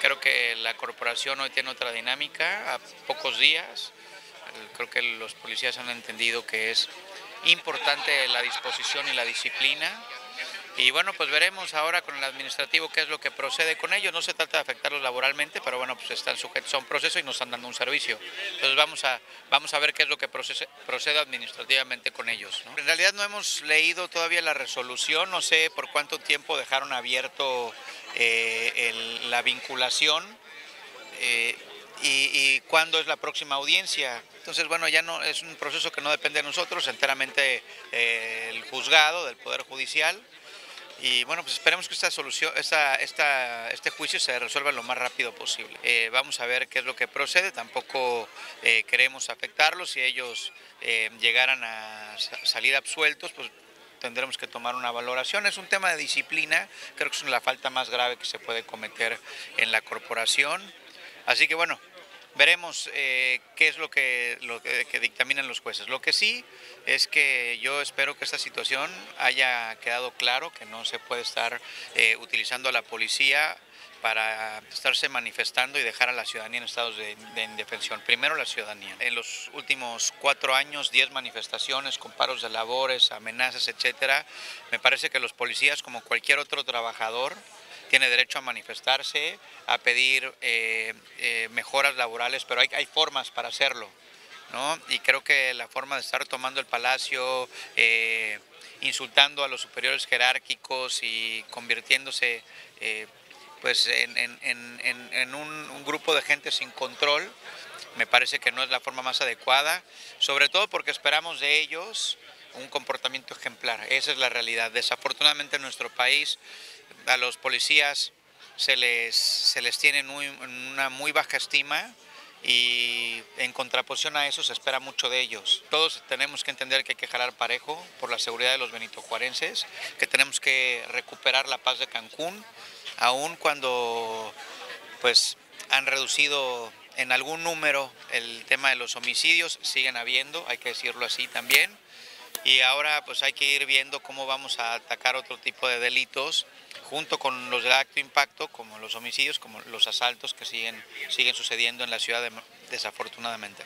Creo que la corporación hoy tiene otra dinámica, a pocos días. Creo que los policías han entendido que es importante la disposición y la disciplina. Y bueno, pues veremos ahora con el administrativo qué es lo que procede con ellos. No se trata de afectarlos laboralmente, pero bueno, pues están sujetos a un proceso y nos están dando un servicio. Entonces vamos a, vamos a ver qué es lo que procede, procede administrativamente con ellos. En realidad no hemos leído todavía la resolución, no sé por cuánto tiempo dejaron abierto eh, la vinculación. Eh, y, cuándo es la próxima audiencia. Entonces, bueno, ya no es un proceso que no depende de nosotros, enteramente eh, el juzgado, del Poder Judicial. Y bueno, pues esperemos que esta solución, esta, esta, este juicio se resuelva lo más rápido posible. Eh, vamos a ver qué es lo que procede, tampoco eh, queremos afectarlos, si ellos eh, llegaran a salir absueltos, pues tendremos que tomar una valoración. Es un tema de disciplina, creo que es la falta más grave que se puede cometer en la corporación. Así que bueno, veremos eh, qué es lo que, lo dictaminan los jueces. Lo que sí es que yo espero que esta situación haya quedado claro, que no se puede estar eh, utilizando a la policía para estarse manifestando y dejar a la ciudadanía en estados de, indefensión. Primero la ciudadanía. En los últimos cuatro años, diez manifestaciones con paros de labores, amenazas, etcétera. Me parece que los policías, como cualquier otro trabajador, tiene derecho a manifestarse, a pedir eh, eh, mejoras laborales, pero hay, formas para hacerlo. ¿no? Y creo que la forma de estar tomando el palacio, eh, insultando a los superiores jerárquicos y convirtiéndose pues en, un, grupo de gente sin control, me parece que no es la forma más adecuada, sobre todo porque esperamos de ellos un comportamiento ejemplar. Esa es la realidad. Desafortunadamente en nuestro país a los policías se les, se les tiene una muy baja estima y en contraposición a eso se espera mucho de ellos. Todos tenemos que entender que hay que jalar parejo por la seguridad de los benitojuarenses, que tenemos que recuperar la paz de Cancún, aun cuando pues han reducido en algún número el tema de los homicidios, siguen habiendo, hay que decirlo así también, y ahora pues hay que ir viendo cómo vamos a atacar otro tipo de delitos junto con los de alto impacto, como los homicidios, como los asaltos que siguen, siguen sucediendo en la ciudad desafortunadamente.